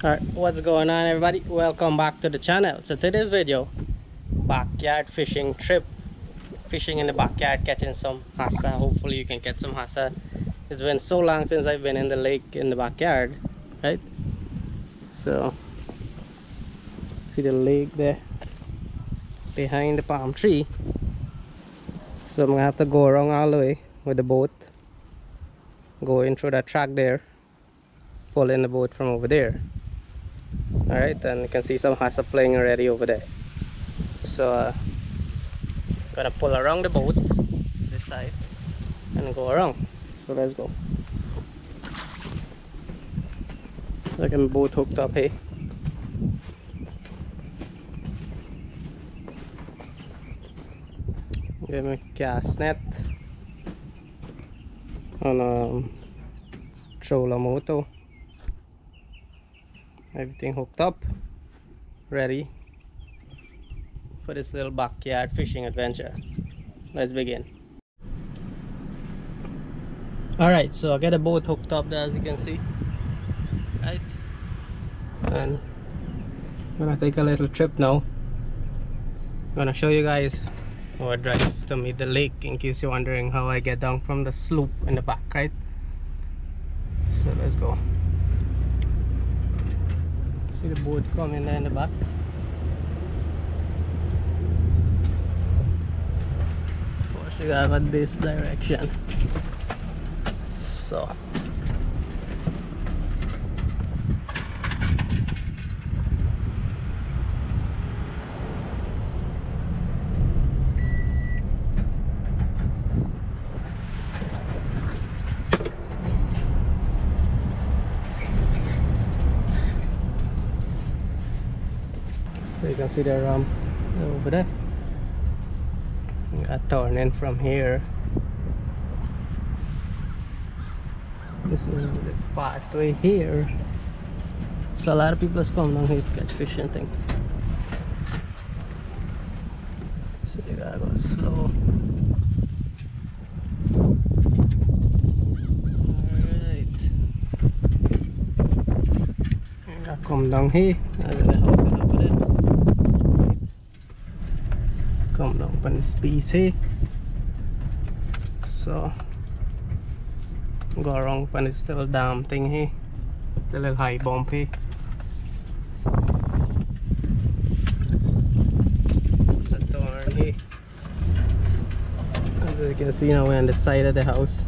Alright, what's going on everybody? Welcome back to the channel. So today's video, backyard fishing trip. Fishing in the backyard, catching some hassa. Hopefully you can catch some hassa. It's been so long since I've been in the lake in the backyard, right? So, see the lake there behind the palm tree. So I'm gonna have to go around all the way with the boat. Going through that track there. Pulling the boat from over there all right and you can see some hassa playing already over there. So uh, gonna pull around the boat this side and go around. So let's go. Second boat hooked up here give me cast net. On um trolling motor everything hooked up. Ready for this little backyard fishing adventure. Let's begin. All right so i got a boat hooked up there as you can see. Right. And i'm gonna take a little trip now. I'm gonna show you guys how i drive to meet the lake in case you're wondering how i get down from the slope in the back right? So let's go See the boat coming there in the back. Of course, you gotta this direction. So. Can see the ramp over there. You got turning from here. This is the pathway here. So a lot of people come down here to catch fish and thing. So you gotta go slow. Alright. You gotta come down here. The house is over there. Piece here. So go around on this little dam thing here. The little high bump here. It's a here. As you can see now we're on the side of the house.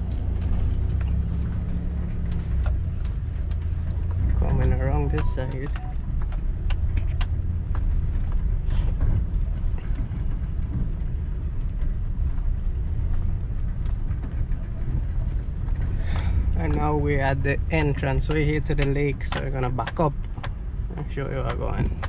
Coming around this side. and now we're at the entrance. We're here to the lake so we're gonna back up and show you where we're going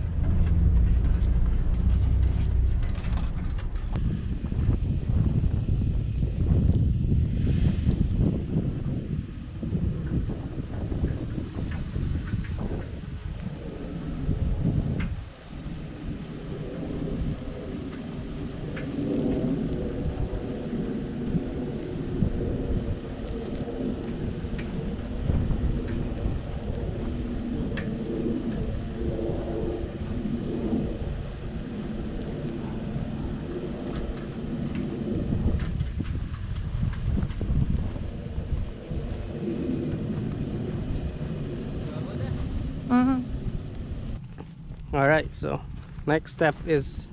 all so next step is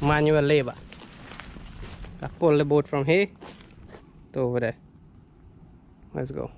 manual labor. I pull the boat from here to over there. Let's go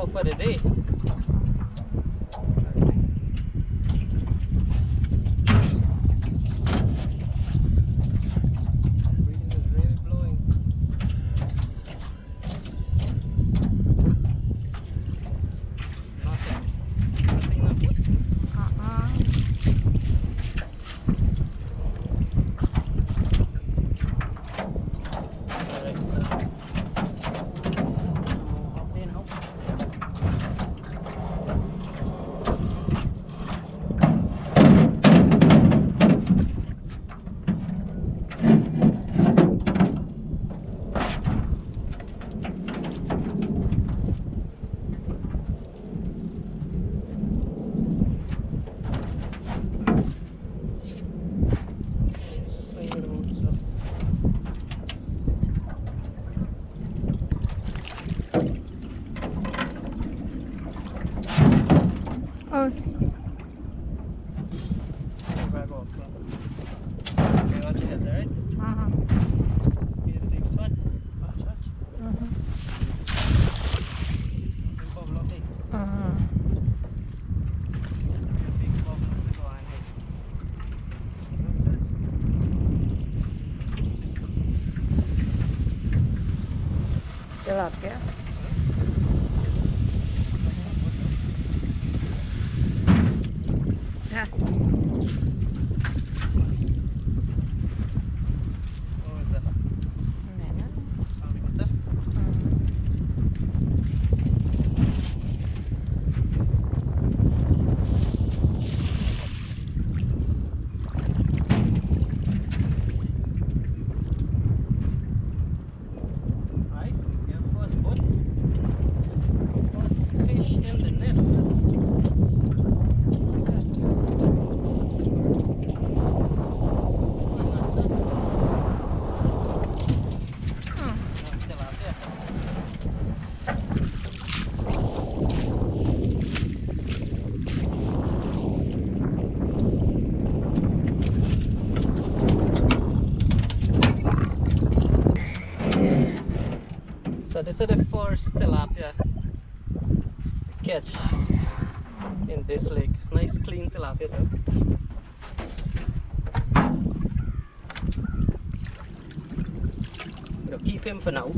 all for day. first tilapia catch in this lake. Nice clean tilapia though. But I'll keep him for now.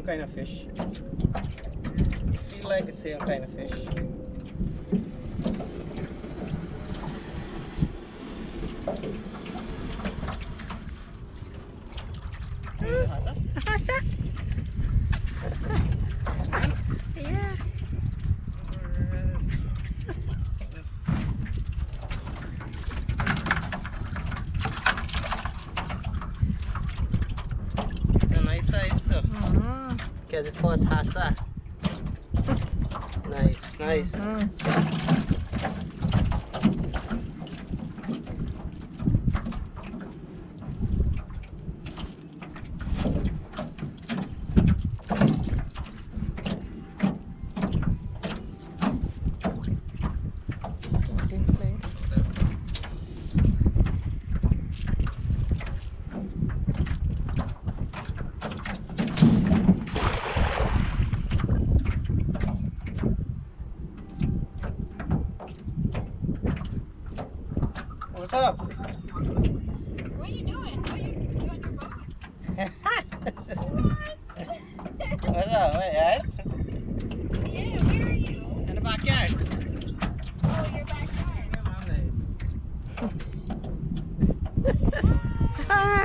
I'm kind fish. because it was Hassa. nice, nice. Mm -hmm.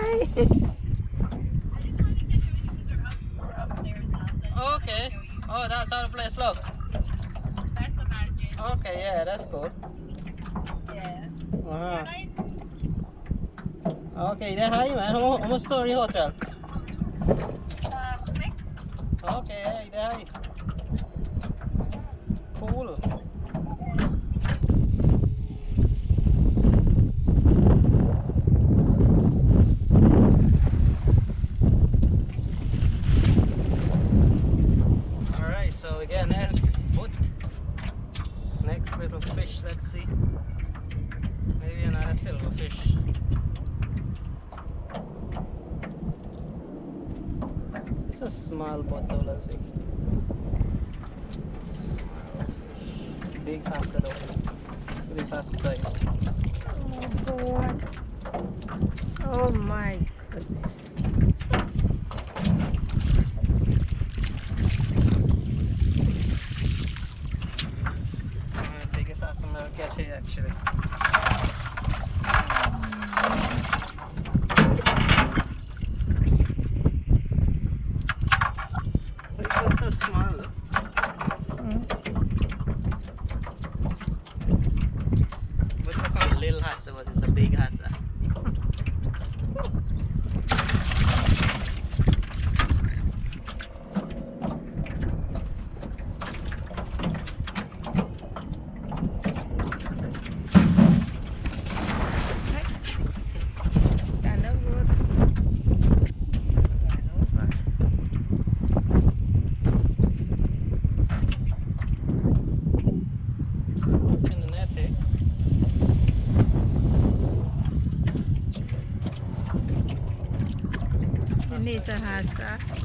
Hi. okay. Oh, that's our place. Look. That's the magic. Okay, yeah, that's cool. Yeah. Wow. Nice. Okay, then hi man. Almost sorry hotel. Uh, six. Okay, hi. Cool. Being faster though. Fast. Oh god. Oh my goodness. pag-asa.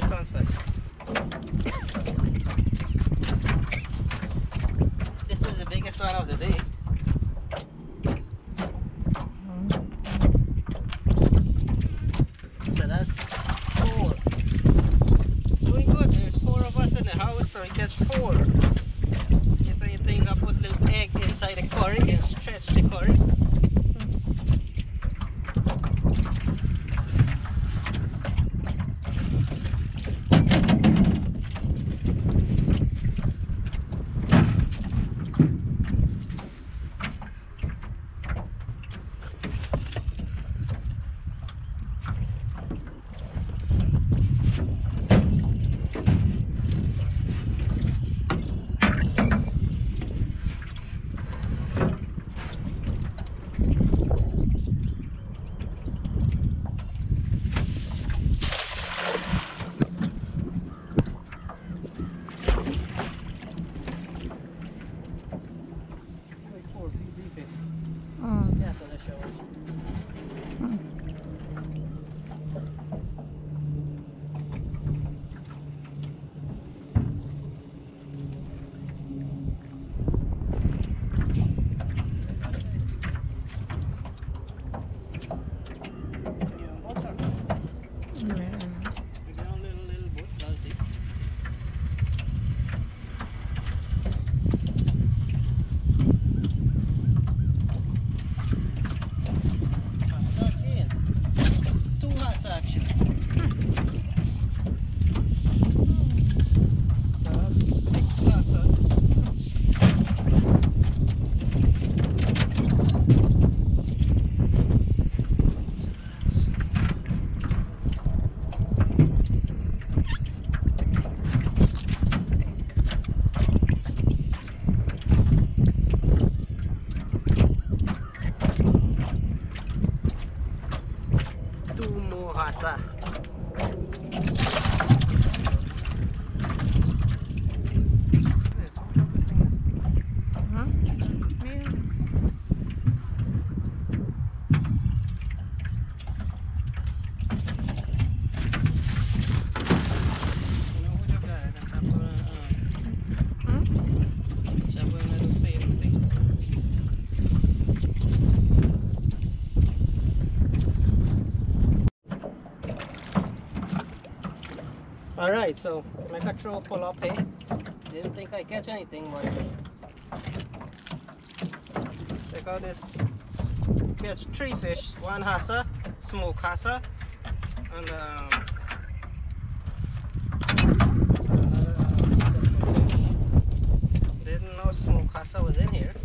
this one sucks. this is the biggest one of the day. All right, so my like a true polope. Didn't think I catch anything, but check out this. Catch three fish: one hassa, smoke hassa, and um, uh, didn't know smoke hassa was in here.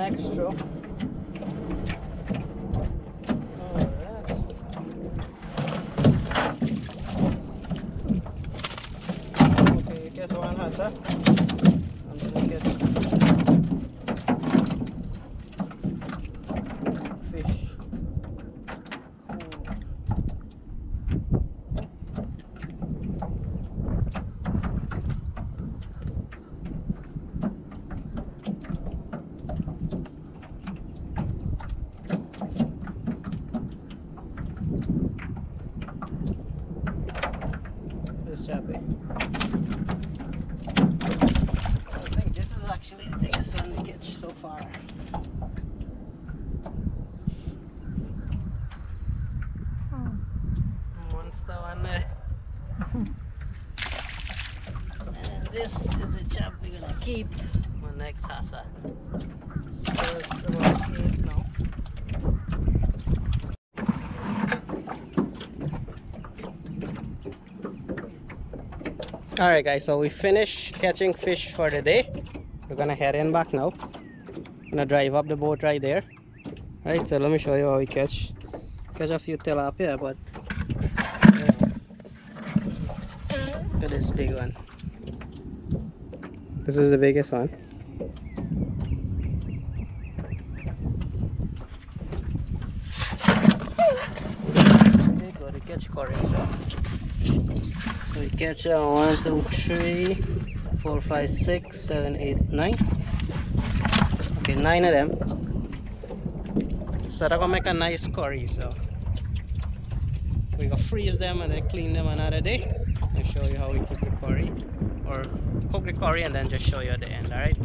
An extra. Alright. Okay, you get one hat, huh? And then you get fish. Cool. This chappy. I think this is actually the biggest one we catch so far. Mm. Monster one there. and this is the chap we're gonna keep. My next hassa. So it's about eight now. Alright guys, so we finished catching fish for the day. Gonna head in back now. Gonna drive up the boat right there. Right, so let me show you how we catch. Catch a few tilapia, but Look at this big one. This is the biggest one. Catch Korean. So we catch uh, one, two, three, four, five, six, seven, eight, nine. Okay, nine of them. So they're gonna make a nice curry. So we gonna freeze them and then clean them another day and show you how we cook the curry or cook the curry and then just show you at the end. All right.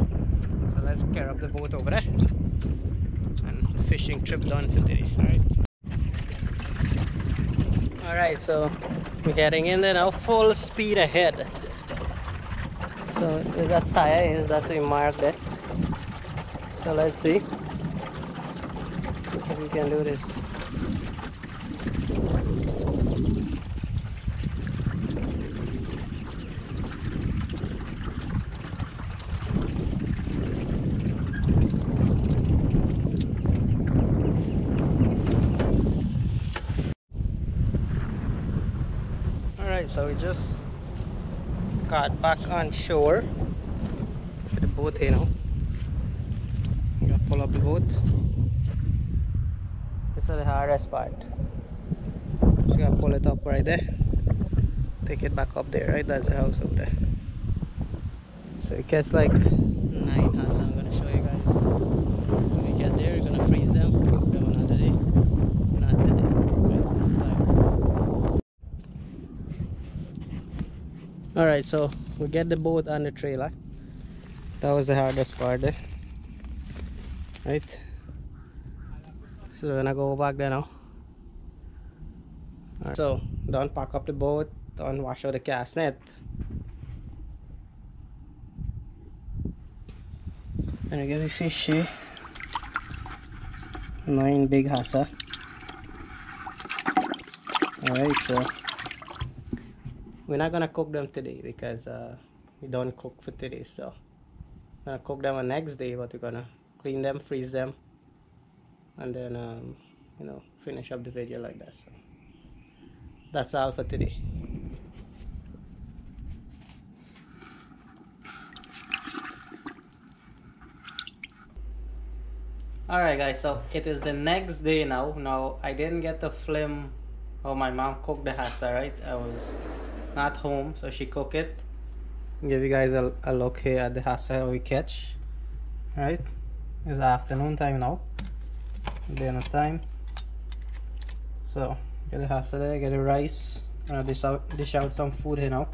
So let's gear up the boat over there and fishing trip done for today. All right. All right. So we're heading in there now, full speed ahead. So there's a tire is that's we marked there. So let's see if we can do this. Alright, so we just got back on shore with the boat here now. We gotta pull up the boat. This is the hardest part. Just gotta pull it up right there. Take it back up there, right? That's the house over there. So it gets like nine hassa. I'm gonna show you guys. When we get there, we're gonna freeze them. Cook them another day. Not today. Right? Time. Alright, so we get the boat on the trailer. That was the hardest part there. Right? So we're gonna go back there now. Alright, so don't pack up the boat, don't wash out the cast net. And we get the fish here. Nine big hassa. Alright, so we're not gonna cook them today because uh, we don't cook for today so. Gonna cook them the next day but we're gonna clean them freeze them and then um, you know finish up the video like that so. That's all for today. Alright guys so it is the next day now. Now I didn't get to film how my mom cooked the hassa, right? I was not home, so she cooked it. Give you guys a, a look here at the hassa we catch. Right? It's afternoon time now. Dinner time. So get the hassa there, get the rice. Gonna dish out dish out some food here now.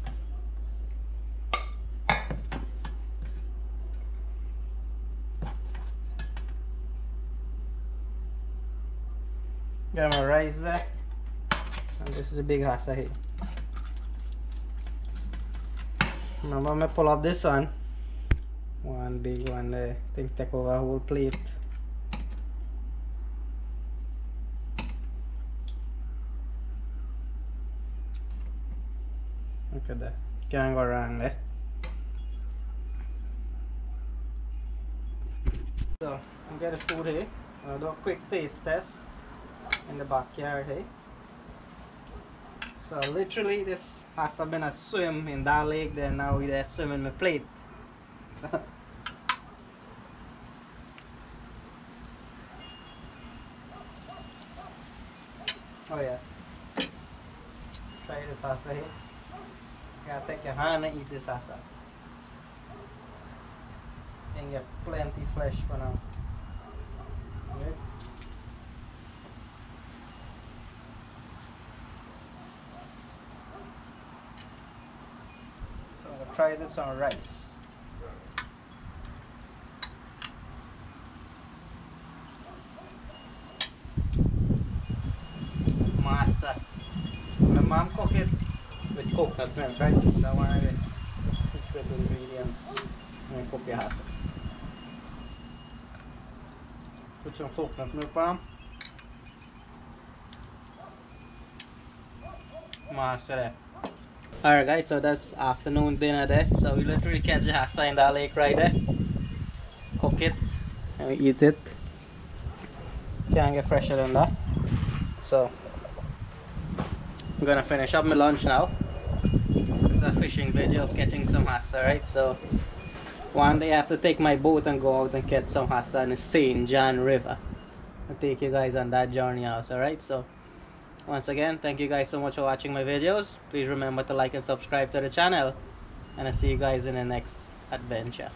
Got my rice there. And this is a big hassa here. Remember I'm gonna pull up this one. One big one there. I think take over whole plate. Look at that. Can't go wrong there. So I'm getting food here. I'll do a quick taste test in the backyard here. So literally this has been a swim in that lake then now we there swim in my plate. oh yeah. Try this hassa here. Gotta take your hand and eat this hassa. And you have plenty flesh for now. Right? So I'll try this on rice. Master. My mom cook it with coconut milk, right? That one of the secret ingredients when cook your house. Put some coconut milk on. Master. Alright guys, so that's afternoon dinner there. So we literally catch the hassa in that lake right there. Cook it and we eat it. Can't get fresher than that. So I'm gonna finish up my lunch now. It's a fishing video of catching some hassa, right? So one day I have to take my boat and go out and catch some hassa in the St. John River. I'll take you guys on that journey also, right? So once again, thank you guys so much for watching my videos. Please remember to like and subscribe to the channel. And I'll see you guys in the next adventure.